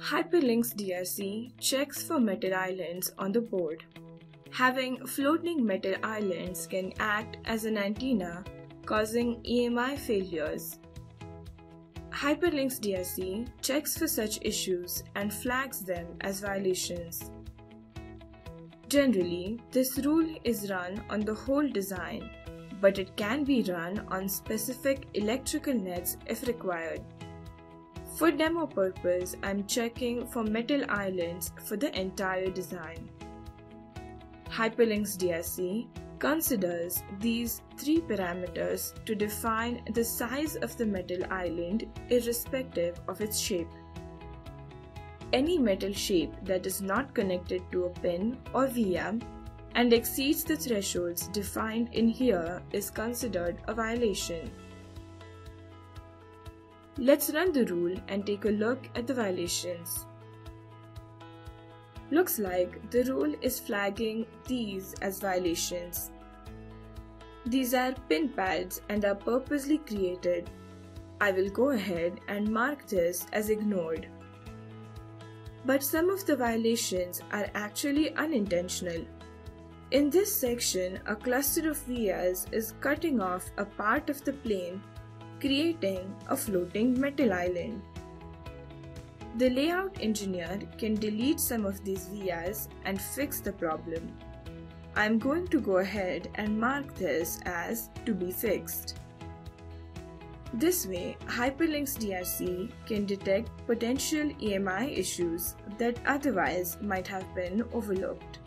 HyperLynx DRC checks for metal islands on the board. Having floating metal islands can act as an antenna, causing EMI failures. HyperLynx DRC checks for such issues and flags them as violations. Generally, this rule is run on the whole design, but it can be run on specific electrical nets if required. For demo purpose, I'm checking for metal islands for the entire design. HyperLynx DRC considers these three parameters to define the size of the metal island irrespective of its shape. Any metal shape that is not connected to a pin or via and exceeds the thresholds defined in here is considered a violation. Let's run the rule and take a look at the violations. Looks like the rule is flagging these as violations. These are pin pads and are purposely created. I will go ahead and mark this as ignored. But some of the violations are actually unintentional. In this section, a cluster of vias is cutting off a part of the plane creating a floating metal island. The layout engineer can delete some of these vias and fix the problem. I'm going to go ahead and mark this as to be fixed. This way, HyperLynx DRC can detect potential EMI issues that otherwise might have been overlooked.